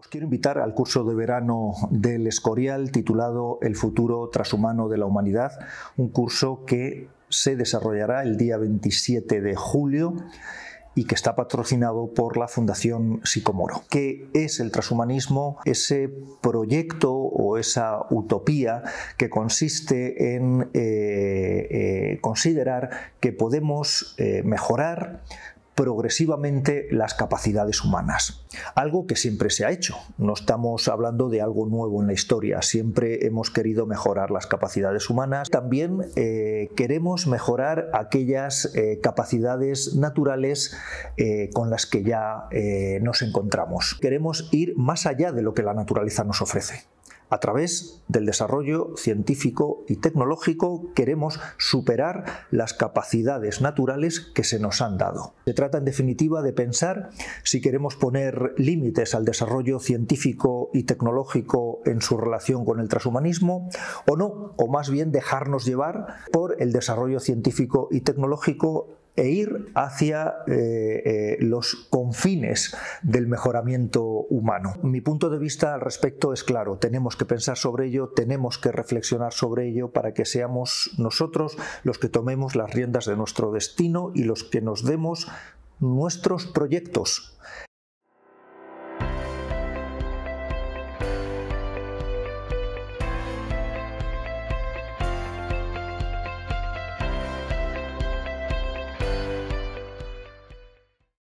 Os quiero invitar al curso de verano del Escorial titulado El futuro transhumano de la humanidad, un curso que se desarrollará el día 27 de julio y que está patrocinado por la Fundación Psicomoro. ¿Qué es el transhumanismo? Ese proyecto o esa utopía que consiste en eh, eh, considerar que podemos eh, mejorar progresivamente las capacidades humanas. Algo que siempre se ha hecho. No estamos hablando de algo nuevo en la historia. Siempre hemos querido mejorar las capacidades humanas. También eh, queremos mejorar aquellas eh, capacidades naturales eh, con las que ya nos encontramos. Queremos ir más allá de lo que la naturaleza nos ofrece. A través del desarrollo científico y tecnológico queremos superar las capacidades naturales que se nos han dado. Se trata en definitiva de pensar si queremos poner límites al desarrollo científico y tecnológico en su relación con el transhumanismo o no, o más bien dejarnos llevar por el desarrollo científico y tecnológico e ir hacia eh, eh, los confines del mejoramiento humano. Mi punto de vista al respecto es claro, tenemos que pensar sobre ello, tenemos que reflexionar sobre ello para que seamos nosotros los que tomemos las riendas de nuestro destino y los que nos demos nuestros proyectos